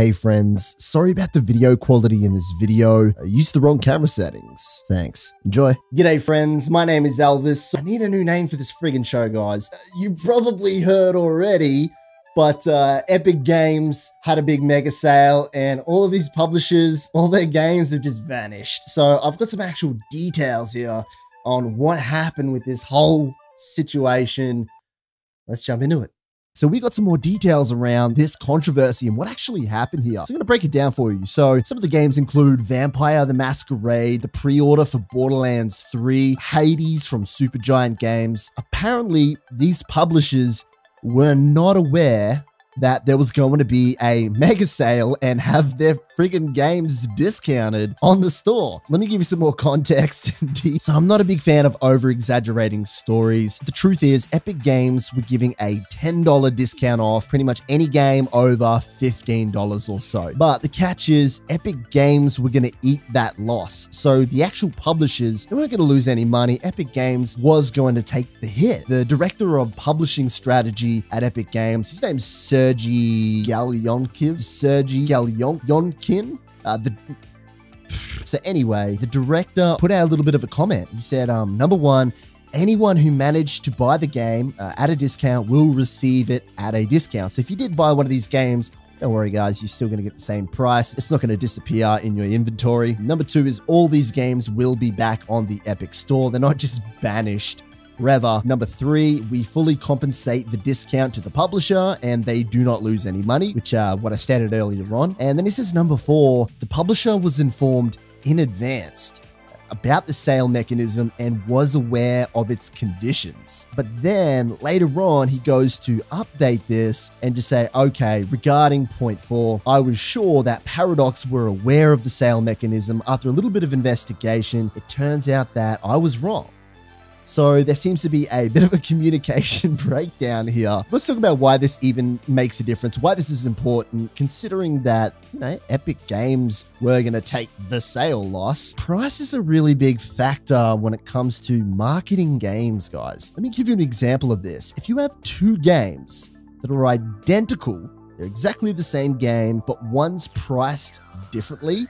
Hey friends, sorry about the video quality in this video. I used the wrong camera settings. Thanks. Enjoy. G'day friends, my name is Elvis. I need a new name for this friggin' show, guys. You probably heard already, but uh, Epic Games had a big mega sale and all of these publishers, all their games have just vanished. So I've got some actual details here on what happened with this whole situation. Let's jump into it. So we got some more details around this controversy and what actually happened here. So I'm going to break it down for you. So some of the games include Vampire the Masquerade, the pre-order for Borderlands 3, Hades from Supergiant Games. Apparently, these publishers were not aware that there was going to be a mega sale and have their friggin' games discounted on the store. Let me give you some more context. so I'm not a big fan of over exaggerating stories. The truth is Epic Games were giving a $10 discount off pretty much any game over $15 or so. But the catch is Epic Games were going to eat that loss. So the actual publishers, they weren't going to lose any money. Epic Games was going to take the hit. The director of publishing strategy at Epic Games, his name's Sergey Galyonkin. Sergey Galyonkin. Uh, the so anyway, the director put out a little bit of a comment. He said, um, number one, anyone who managed to buy the game uh, at a discount will receive it at a discount. So if you did buy one of these games, don't worry, guys, you're still going to get the same price. It's not going to disappear in your inventory. Number two is all these games will be back on the Epic Store. They're not just banished forever. Number three, we fully compensate the discount to the publisher and they do not lose any money, which uh, what I stated earlier on. And then this is number four, the publisher was informed in advance about the sale mechanism and was aware of its conditions. But then later on, he goes to update this and to say, okay, regarding point four, I was sure that Paradox were aware of the sale mechanism. After a little bit of investigation, it turns out that I was wrong. So there seems to be a bit of a communication breakdown here. Let's talk about why this even makes a difference, why this is important, considering that, you know, Epic Games were going to take the sale loss. Price is a really big factor when it comes to marketing games, guys. Let me give you an example of this. If you have two games that are identical, they're exactly the same game, but one's priced differently,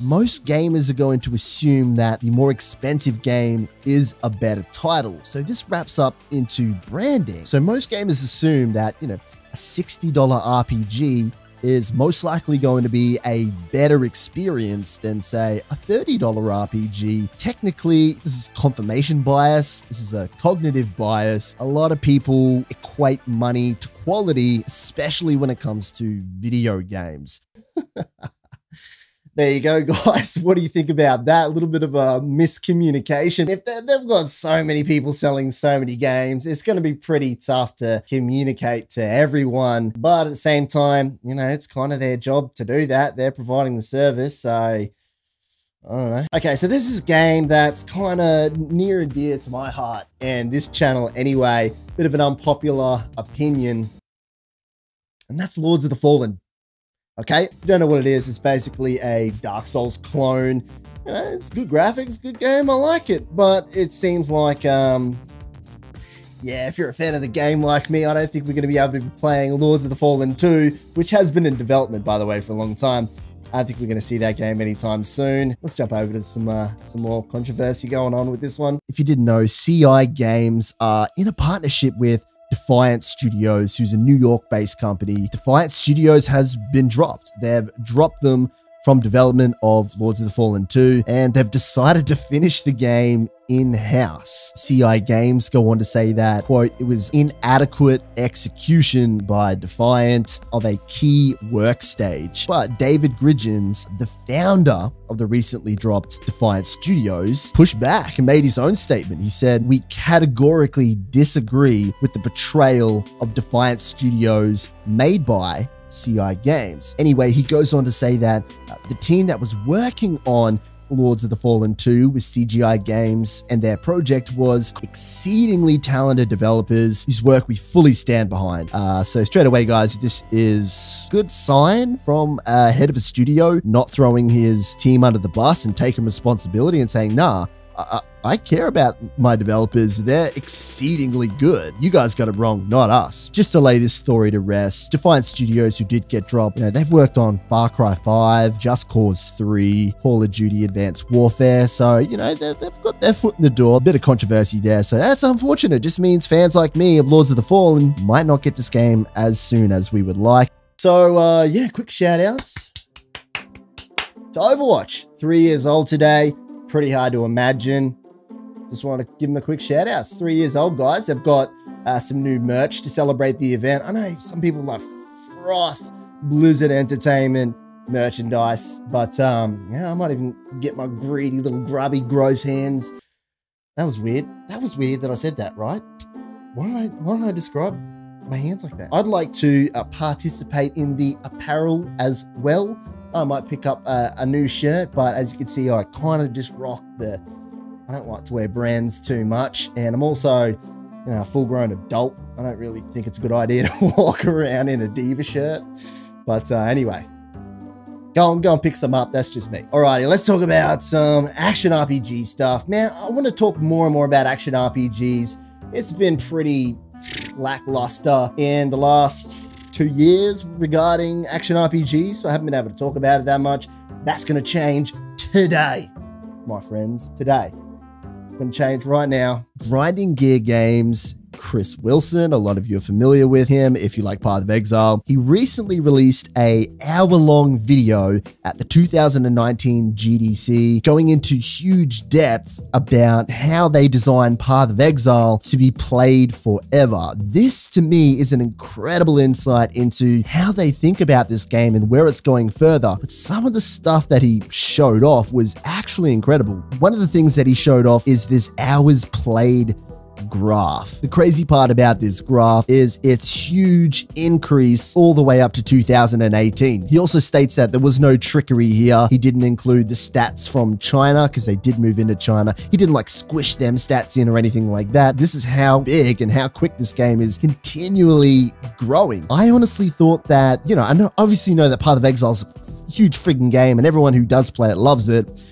most gamers are going to assume that the more expensive game is a better title. So this wraps up into branding. So most gamers assume that, you know, a $60 RPG is most likely going to be a better experience than, say, a $30 RPG. Technically, this is confirmation bias, this is a cognitive bias. A lot of people equate money to quality, especially when it comes to video games. There you go, guys. What do you think about that? A little bit of a miscommunication. If they've got so many people selling so many games, it's going to be pretty tough to communicate to everyone. But at the same time, you know, it's kind of their job to do that. They're providing the service. So I don't know. Okay, so this is a game that's kind of near and dear to my heart and this channel anyway. Bit of an unpopular opinion. And that's Lords of the Fallen Okay, if you don't know what it is, it's basically a Dark Souls clone. You know, it's good graphics, good game, I like it, but it seems like, um, yeah, if you're a fan of the game like me, I don't think we're going to be able to be playing Lords of the Fallen 2, which has been in development, by the way, for a long time. I don't think we're going to see that game anytime soon. Let's jump over to some uh, some more controversy going on with this one. If you didn't know, CI Games are in a partnership with Defiant Studios, who's a New York based company. Defiant Studios has been dropped. They've dropped them from development of Lords of the Fallen 2, and they've decided to finish the game in-house. CI Games go on to say that, quote, it was inadequate execution by Defiant of a key work stage. But David Griggins, the founder of the recently dropped Defiant Studios, pushed back and made his own statement. He said, we categorically disagree with the portrayal of Defiant Studios made by CI Games. Anyway, he goes on to say that uh, the team that was working on Lords of the Fallen 2 with CI Games, and their project was exceedingly talented developers whose work we fully stand behind. Uh, so straight away, guys, this is good sign from a head of a studio not throwing his team under the bus and taking responsibility and saying, nah, I, I care about my developers. They're exceedingly good. You guys got it wrong, not us. Just to lay this story to rest, Defiant Studios, who did get dropped, you know, they've worked on Far Cry 5, Just Cause 3, Call of Duty Advanced Warfare. So, you know, they've got their foot in the door. A bit of controversy there. So that's unfortunate. It Just means fans like me of Lords of the Fallen might not get this game as soon as we would like. So, uh, yeah, quick shout outs to Overwatch. Three years old today. Pretty hard to imagine. Just want to give them a quick shout out. It's three years old, guys. They've got uh, some new merch to celebrate the event. I know some people like froth Blizzard Entertainment merchandise, but um, yeah, I might even get my greedy little grubby gross hands. That was weird. That was weird that I said that, right? Why don't I, why don't I describe my hands like that? I'd like to uh, participate in the apparel as well. I might pick up a, a new shirt, but as you can see, I kind of just rock the. I don't like to wear brands too much, and I'm also, you know, a full-grown adult. I don't really think it's a good idea to walk around in a diva shirt. But uh, anyway, go and go and pick some up. That's just me. Alrighty, let's talk about some action RPG stuff. Man, I want to talk more and more about action RPGs. It's been pretty lackluster in the last two years regarding action RPGs, so I haven't been able to talk about it that much. That's going to change today, my friends, today. It's going to change right now. Grinding Gear Games Chris Wilson. A lot of you are familiar with him if you like Path of Exile. He recently released a hour-long video at the 2019 GDC going into huge depth about how they designed Path of Exile to be played forever. This to me is an incredible insight into how they think about this game and where it's going further. But some of the stuff that he showed off was actually incredible. One of the things that he showed off is this hours played graph. The crazy part about this graph is its huge increase all the way up to 2018. He also states that there was no trickery here. He didn't include the stats from China because they did move into China. He didn't like squish them stats in or anything like that. This is how big and how quick this game is continually growing. I honestly thought that, you know, I know obviously know that Path of Exile's is a huge frigging game and everyone who does play it loves it.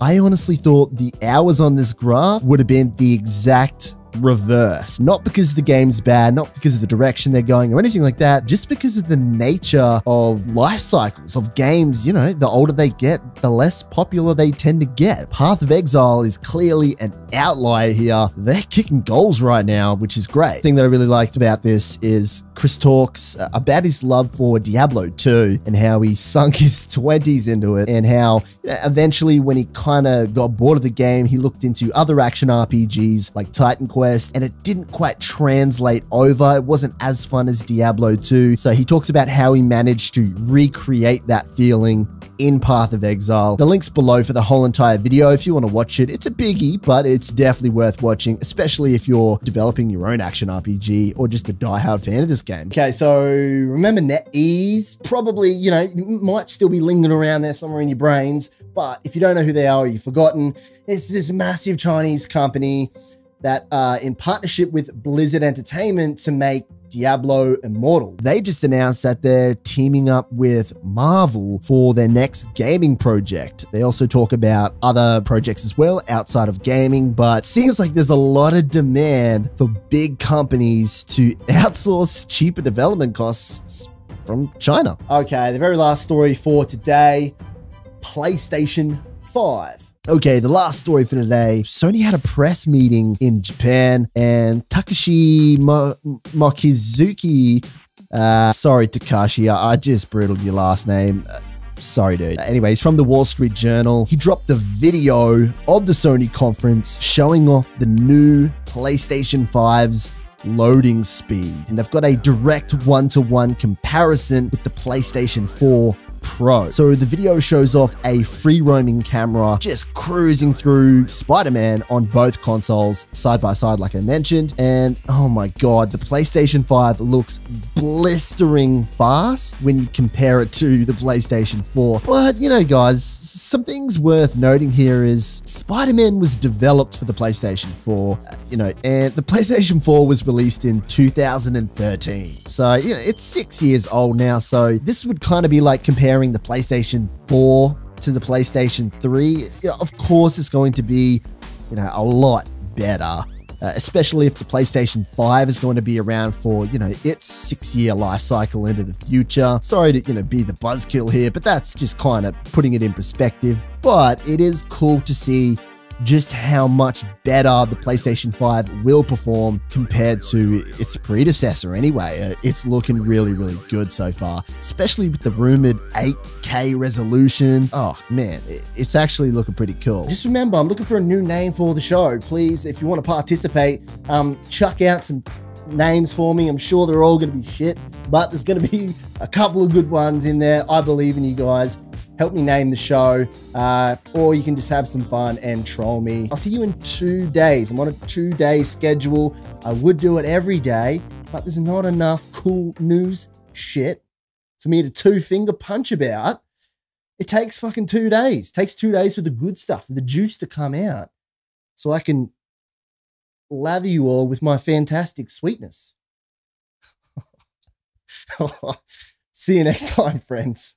I honestly thought the hours on this graph would have been the exact reverse. Not because the game's bad, not because of the direction they're going or anything like that, just because of the nature of life cycles of games. You know, the older they get, the less popular they tend to get. Path of Exile is clearly an outlier here. They're kicking goals right now, which is great. The thing that I really liked about this is Chris talks uh, about his love for Diablo 2 and how he sunk his 20s into it and how you know, eventually when he kind of got bored of the game, he looked into other action RPGs like Titan Quest and it didn't quite translate over. It wasn't as fun as Diablo 2. So he talks about how he managed to recreate that feeling in Path of Exile. The link's below for the whole entire video if you want to watch it. It's a biggie, but it's definitely worth watching, especially if you're developing your own action RPG or just a die-hard fan of this game. Okay, so remember NetEase? Probably, you know, might still be lingering around there somewhere in your brains, but if you don't know who they are or you've forgotten, it's this massive Chinese company that uh, in partnership with Blizzard Entertainment to make Diablo Immortal. They just announced that they're teaming up with Marvel for their next gaming project. They also talk about other projects as well outside of gaming, but seems like there's a lot of demand for big companies to outsource cheaper development costs from China. Okay, the very last story for today PlayStation 5 Okay, the last story for today. Sony had a press meeting in Japan and Takashi Mochizuki, uh, sorry Takashi, I, I just brittled your last name. Uh, sorry, dude. Anyways, from the Wall Street Journal, he dropped a video of the Sony conference showing off the new PlayStation 5's loading speed. And they've got a direct one-to-one -one comparison with the PlayStation 4 Pro. So the video shows off a free roaming camera just cruising through Spider-Man on both consoles side by side like I mentioned. And oh my god, the PlayStation 5 looks blistering fast when you compare it to the PlayStation 4. But you know guys, some things worth noting here is Spider-Man was developed for the PlayStation 4, uh, you know, and the PlayStation 4 was released in 2013. So, you know, it's six years old now. So this would kind of be like comparing comparing the PlayStation 4 to the PlayStation 3, you know, of course it's going to be you know, a lot better. Uh, especially if the PlayStation 5 is going to be around for, you know, its six year life cycle into the future. Sorry to, you know, be the buzzkill here, but that's just kind of putting it in perspective. But it is cool to see just how much better the PlayStation 5 will perform compared to its predecessor anyway. Uh, it's looking really, really good so far, especially with the rumored 8K resolution. Oh man, it's actually looking pretty cool. Just remember, I'm looking for a new name for the show. Please, if you want to participate, um, chuck out some names for me. I'm sure they're all going to be shit, but there's going to be a couple of good ones in there. I believe in you guys help me name the show, uh, or you can just have some fun and troll me. I'll see you in two days. I'm on a two day schedule. I would do it every day, but there's not enough cool news shit for me to two finger punch about. It takes fucking two days. It takes two days for the good stuff, for the juice to come out, so I can lather you all with my fantastic sweetness. See you next time, friends.